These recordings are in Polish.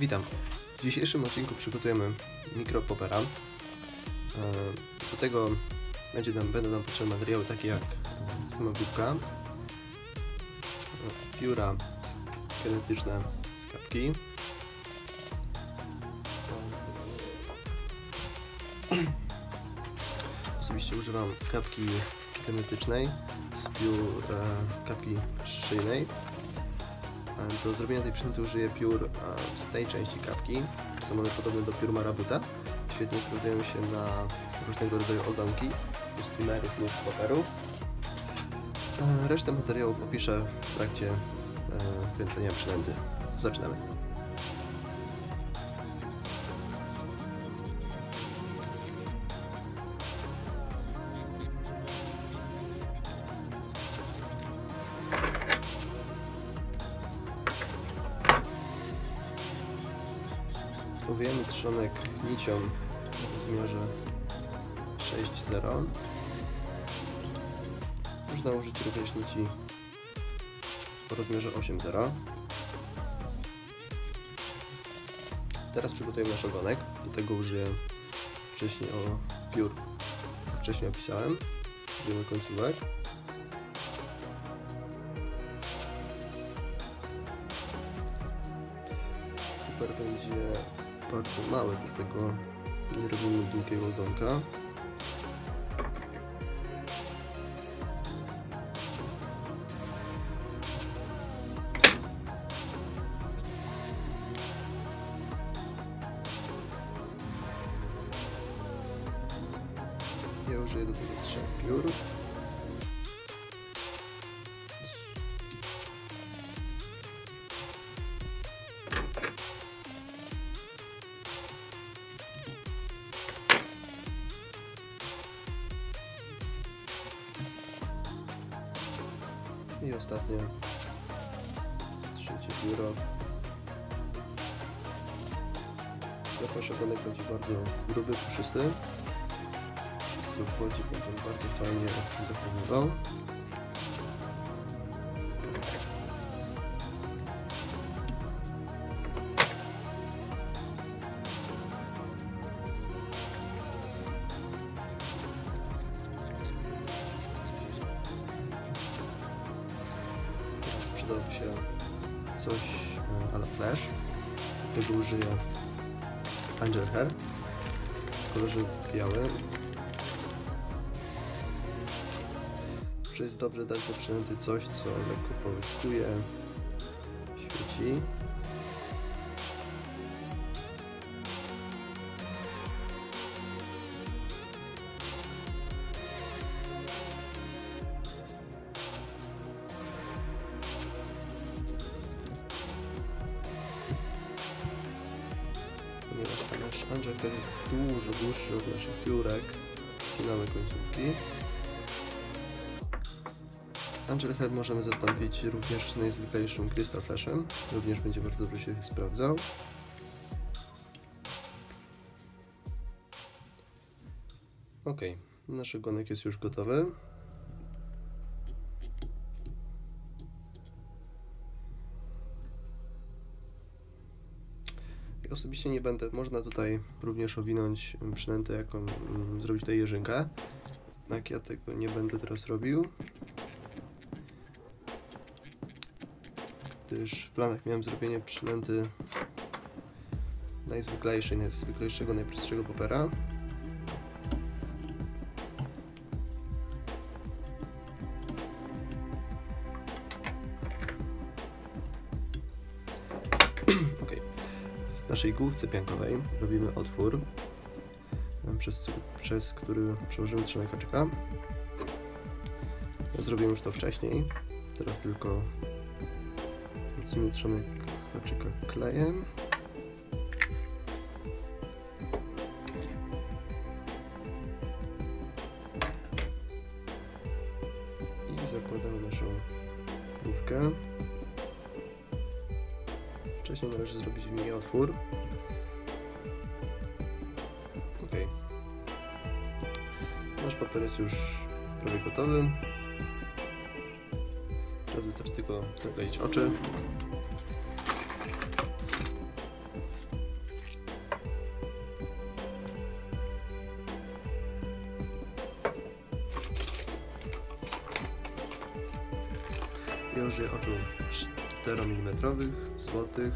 Witam. W dzisiejszym odcinku przygotujemy mikropopera. E, Do tego będzie nam, będą nam potrzebne materiały takie jak samogłówka, e, pióra kinetyczne z kapki, Osobiście używam kapki kinetycznej z piór e, kapki szyjnej. Do zrobienia tej przynęty użyję piór e, z tej części kapki. Są one podobne do piór Marabuta. Świetnie sprawdzają się na różnego rodzaju ogonki, streamerów lub poperów. E, Resztę materiałów opiszę w trakcie e, kręcenia przynęty. Zaczynamy. Powijamy trzonek nicią w rozmiarze 6,0. Można użyć również nici o rozmiarze 8,0. Teraz przygotujemy nasz ogonek. Do tego użyję wcześniej o piór, wcześniej opisałem. Użyjemy końcówek. Super będzie bardzo mały, dlatego nie robimy długiego ogonka. Ja użyję do tego trzech piór. I ostatnie trzecie biuro. Teraz nasz ogonek będzie bardzo gruby, puszysty. Wszystko wchodzi, będę bardzo fajnie zachowywał. Przydałoby się coś e, ala flash. Tego użyję Angel Hair w kolorze białym. Że jest dobrze dać do przynęty coś, co lekko połyskuje, świeci. Ponieważ ten nasz Angel jest dużo dłuższy od naszych piórek, wcinamy końcówki. Angel Hair możemy zastąpić również najzwyklejszym Crystal Flashem, również będzie bardzo dobrze się sprawdzał. Ok, nasz ogonek jest już gotowy. Osobiście nie będę, można tutaj również owinąć przynętę, jaką mm, zrobić tutaj jeżynkę. Jednak ja tego nie będę teraz robił. Gdyż w planach miałem zrobienie przynęty najzwyklejszej, najzwyklejszego, najprostszego popera. Naszej główce piankowej robimy otwór, em, przez, przez który przełożymy. Ja zrobiłem już to wcześniej, teraz tylko wzmocnimy trzonek haczyka klejem. I zakładamy naszą główkę. Wcześniej należy zrobić w otwór. Ok. Nasz papier jest już prawie gotowy. Teraz wystarczy tylko nakleić oczy. już oczu 4 mm złotych.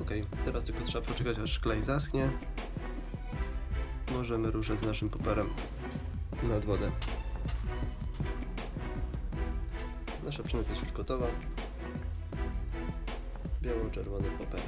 Ok, teraz tylko trzeba poczekać aż klej zaschnie. Możemy ruszać z naszym paperem nad wodę. Nasza przynęta jest już gotowa. Biało-czerwony paper.